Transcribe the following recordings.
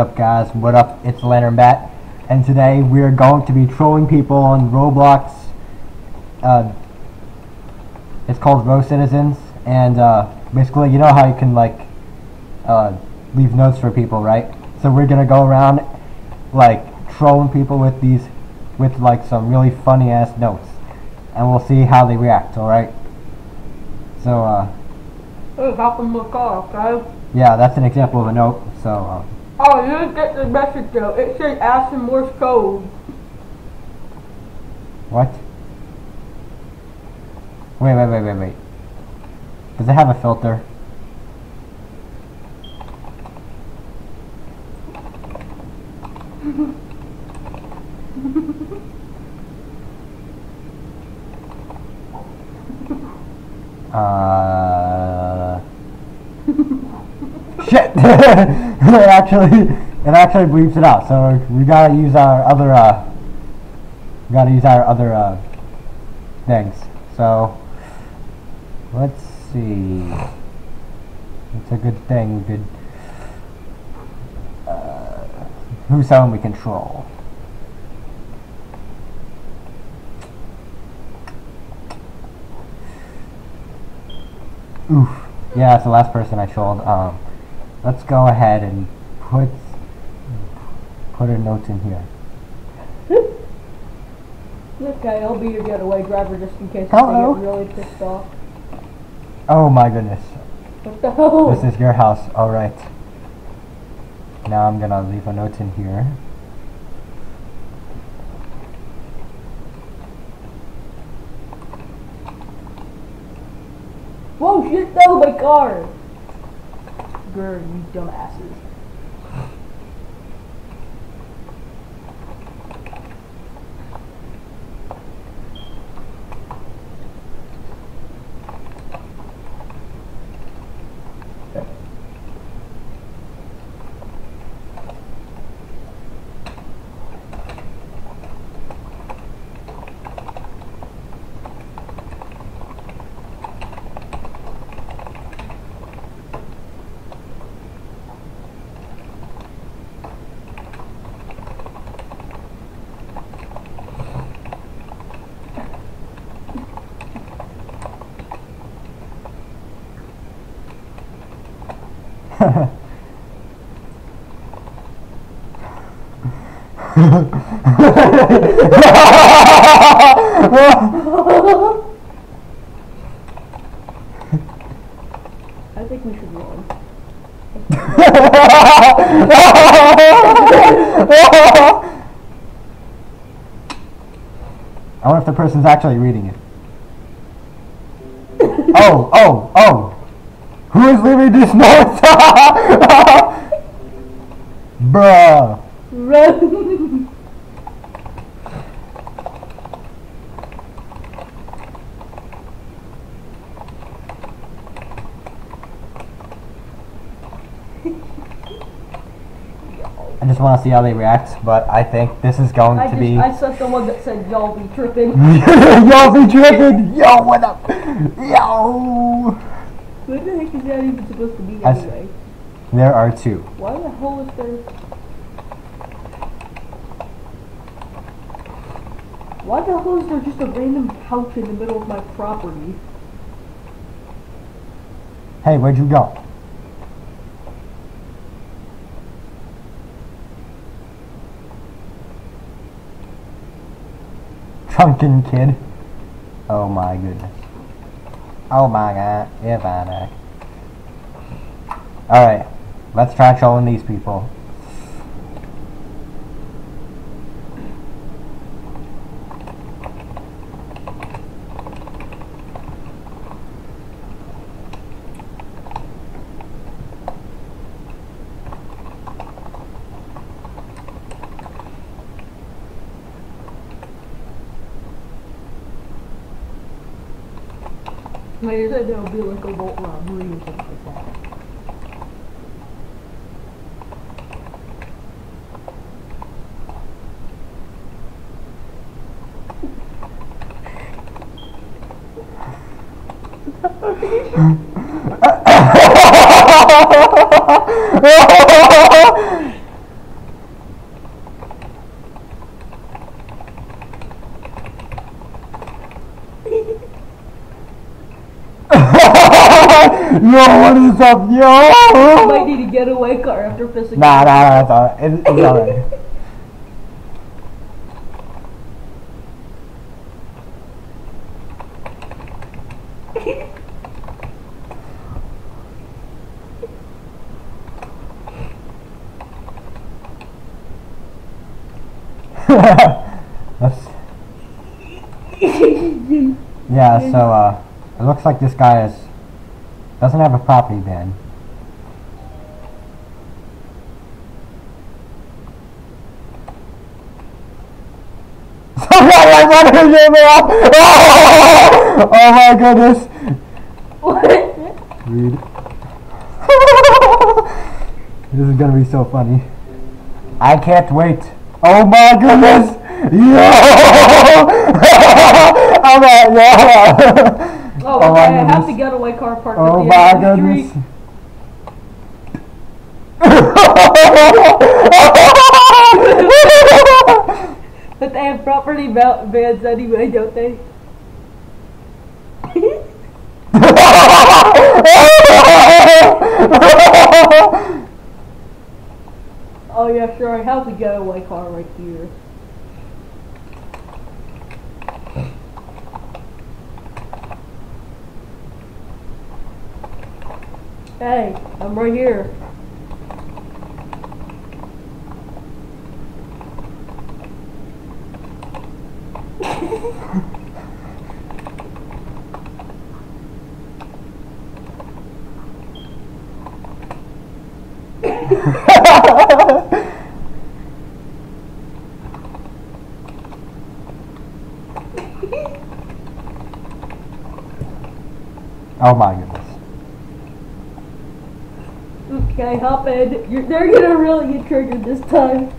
up guys, what up, it's Lantern Bat, and today we're going to be trolling people on Roblox, uh, it's called RoCitizens, and uh, basically you know how you can like, uh, leave notes for people, right? So we're gonna go around, like, trolling people with these, with like some really funny ass notes, and we'll see how they react, alright? So, uh, Hey, hop in the car, okay? yeah, that's an example of a note, so, uh, Oh, you didn't get the message though. It said ask in Morse code. What? Wait, wait, wait, wait, wait. Does it have a filter? it actually, it actually bleeps it out. So we gotta use our other, uh, we gotta use our other, uh, things. So, let's see. It's a good thing. Good. Uh, who's someone we control? Oof. Yeah, it's the last person I trolled. Um, let's go ahead and put put a note in here. Okay, I'll be your getaway driver just in case Hello. I get really pissed off. Oh my goodness. What the hell? This is your house. All right. Now I'm gonna leave a note in here. Whoa, shit, no, my car! Grr, you dumbasses. I think we should run. I wonder if the person's actually reading it. oh, oh, oh! Who is leaving this note? Bruh. Run! I just want to see how they react, but I think this is going I to just, be. I saw someone that said y'all be tripping." Y'all be tripping! Yo, what up? Yo! Where the heck is that even supposed to be anyway? There are two. Why the hell is there... Why the hell is there just a random couch in the middle of my property? Hey, where'd you go? Drunken kid. Oh my goodness. Oh my god. If I die. Alright. Let's try trolling these people. Like I said, there'll be like a vault robbery or something like that. Yo, what is up, Might need a getaway car after pissing. Nah, nah, nah, it's alright. It's, it's alright. That's, yeah, so, uh, it looks like this guy is, doesn't have a property ban. Oh my goodness! what? Read. this is gonna be so funny. I can't wait. Oh my goodness! Yo! I'm yo! Oh, Oh okay, I have the getaway car parked Oh at the my end of the goodness. street. But they have property va- vans anyway, don't they? Oh yeah, sure. I have the getaway car right here. Hey, I'm right here. oh my goodness. Okay, hop in. You're, they're gonna really get triggered this time.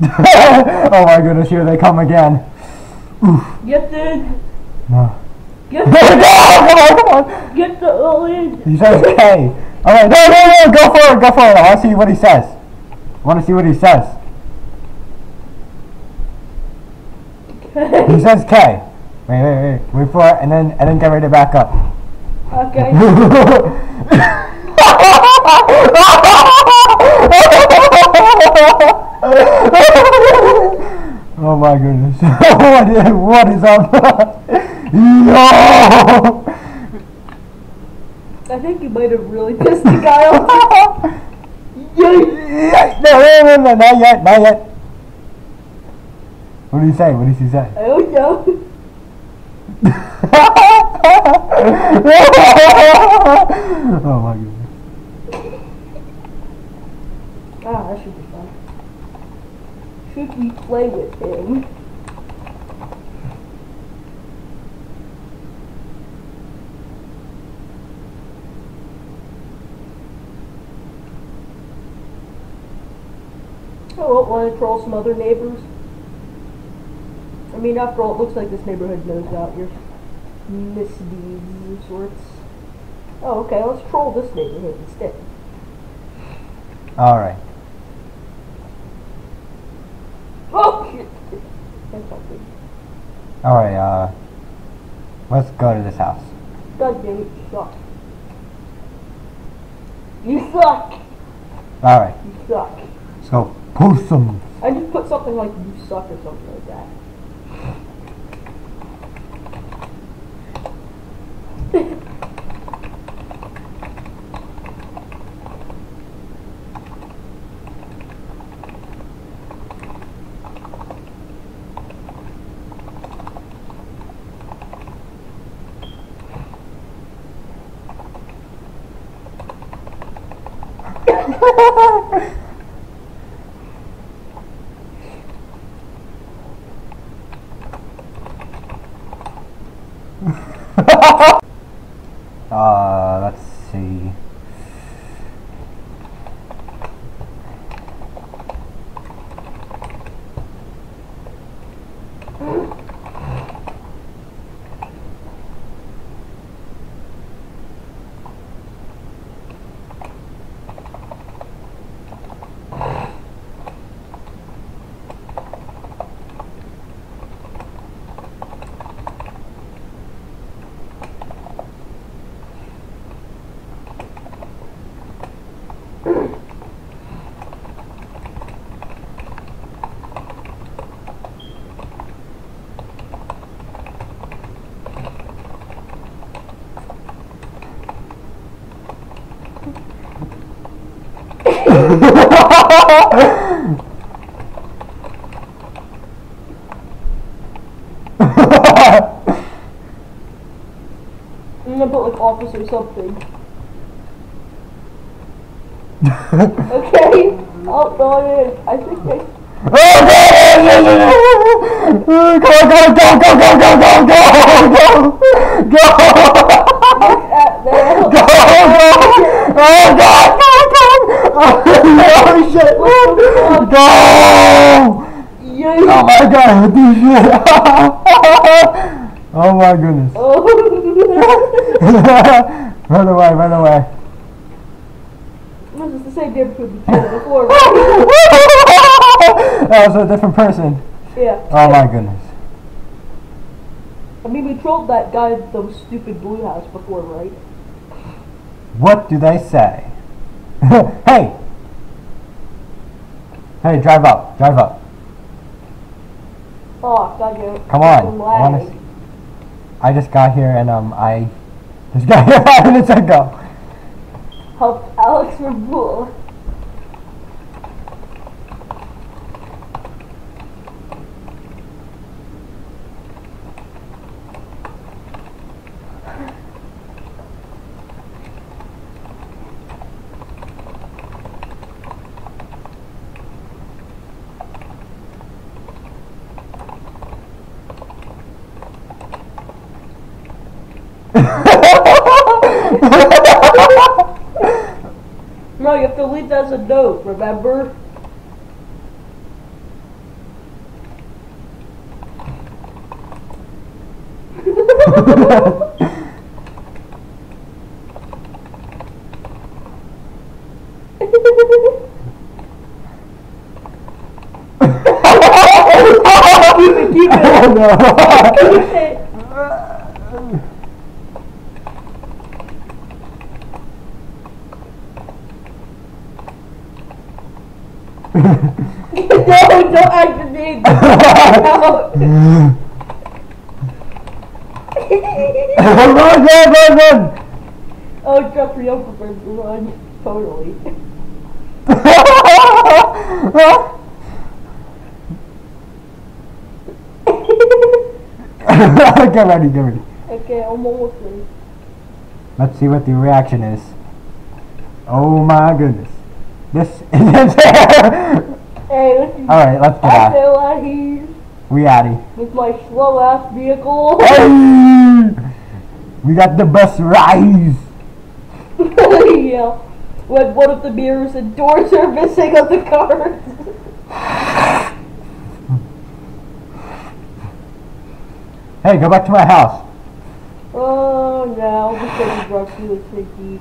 oh my goodness, here they come again. Get in. No. Get come the, on, come on! get the all in. He says K. Alright, no, no, no, go for it, go for it. I want to see what he says. I want to see what he says. He says K. Wait, wait, wait. Wait for it, and then, and then get ready to back up. okay. oh my goodness. what, is, what is up? Yo! I think you might have really pissed the guy off. No, no, no, no, not yet, not yet. What did he say? What did he say? I don't know. oh my goodness. Ah, that should be fun. Should we play with him? Oh, want to troll some other neighbors? I mean, after all, it looks like this neighborhood knows about your misdeeds of sorts. Oh, okay, let's troll this neighborhood instead. Alright. Oh, shit. That's not good. Alright, uh. Let's go to this house. God damn it, you suck. You suck! Alright, You suck. let's Possum. I just put something like you suck or something like that. uh, see. I'm gonna put like office or something. Okay. Oh no, I think I. Go, go, go, go, go, go, go, go, go, go, go, At there. go, go, oh god, go, go, oh shit, go, Yay. oh my god, this shit, oh my goodness, Oh. run away, run away. this is the same neighborhood we killed before, right? That was a different person. Yeah. Oh my goodness. I mean, we trolled that guy at the stupid blue house before, right? What do they say? hey! Hey, drive up, drive up. Oh, God, yeah. Come on. I. I just got here and um I just got here five minutes ago. Helped Alex Rabul. to with us a note, remember? No. run, run, run, run! oh, Uncle Bird run. Totally. get ready, get ready. okay, I'm almost ready. Let's see what the reaction is. Oh my goodness. This there! Hey. Alright, let's get I out. feel out here We outie. with my slow ass vehicle. Hey! We got the bus rise! yeah. When one of the mirrors and doors are missing on the cars. Hey, go back to my house. oh no, this thing drugs really tricky.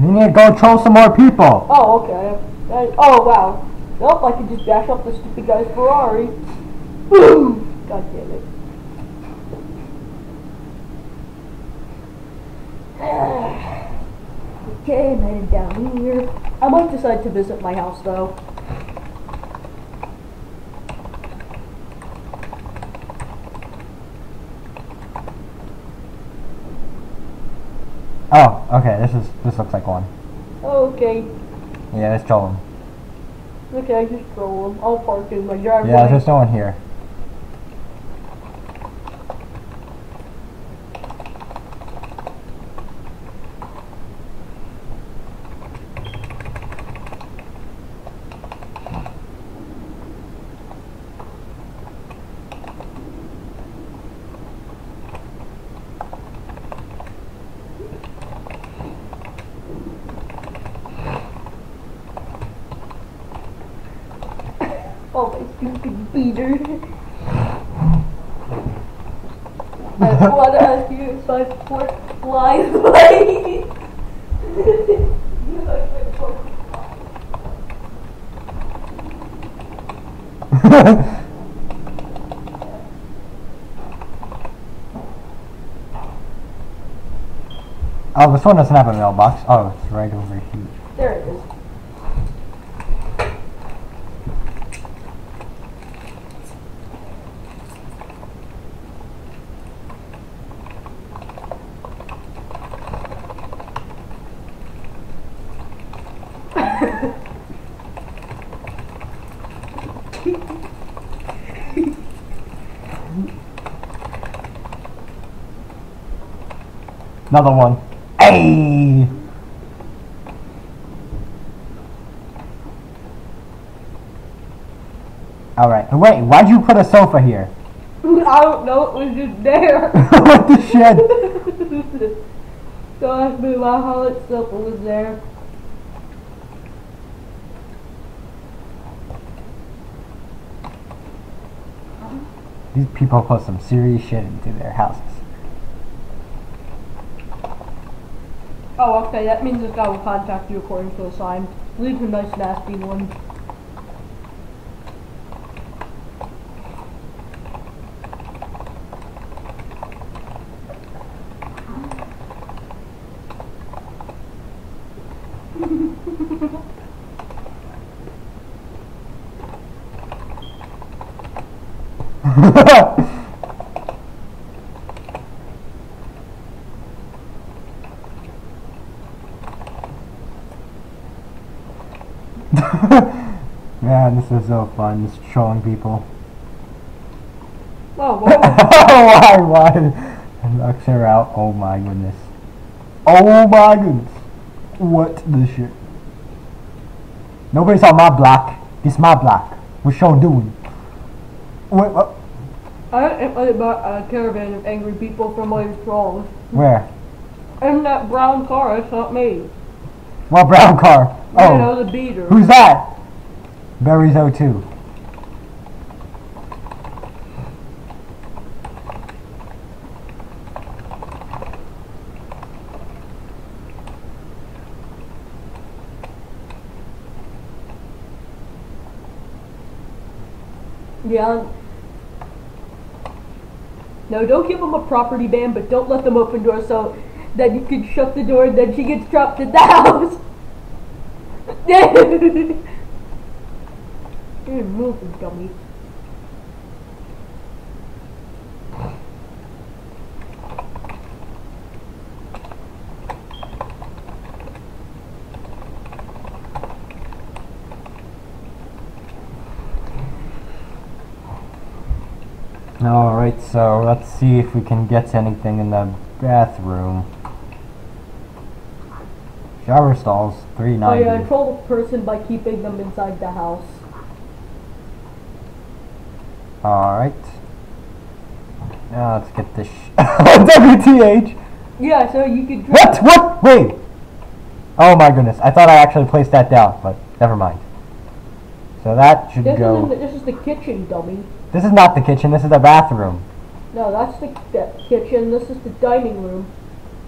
You need to go troll some more people. Oh, okay. I- oh wow. Nope, I could just bash up the stupid guy's Ferrari. Boom! God damn it. okay, I'm headed down here. I might decide to visit my house though. Oh, okay, this is this looks like one. Okay. Yeah, let's troll him. Okay, I just them. I'll park in my driveway. Yeah, there's no one here. Oh, my stupid beater. I you oh, this one doesn't have a mailbox. Oh, it's right over here. there it is. Another one. Hey! Alright, wait, why'd you put a sofa here? I don't know, it was just there. what the shit? Don't ask me why how it stuff was there. These people put some serious shit into their houses. Oh, okay, that means this guy will contact you according to the sign. Leave a nice nasty one. Man, this is so fun, just trolling people. Oh, well. why, why? And knocks her out. Oh my goodness. Oh my goodness. What the shit? Nobody's on my block. This my block. What's Sean doing? Wait, what? I am about uh, a caravan of angry people from my trolls. Where? And that brown car, it's not me. What brown car? Oh, know, the beater. who's that? Berry's 02. Yeah. No, don't give them a property ban, but don't let them open doors so that you can shut the door and then she gets trapped in the house. You're moving, dummy. Alright, so let's see if we can get anything in the bathroom. Shower stalls, Oh 390. yeah, control the person by keeping them inside the house. Alright. Now let's get this WTH! Yeah, so you can. What? What? Wait! Oh my goodness, I thought I actually placed that down, but never mind. So that should This, go. the, this is the kitchen, dummy. This is not the kitchen, this is the bathroom. No, that's the kitchen. This is the dining room.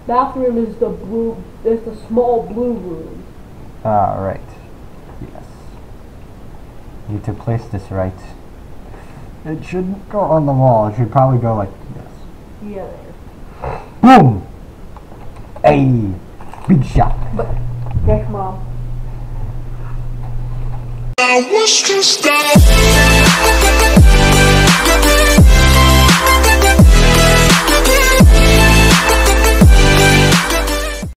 Bathroom is the blue. Is the small blue room. Ah, right. Yes. Need to place this right. It shouldn't go on the wall, it should probably go like this. Yeah, there. Boom! Hey! Big shot. But, yes, mom. I was to stop.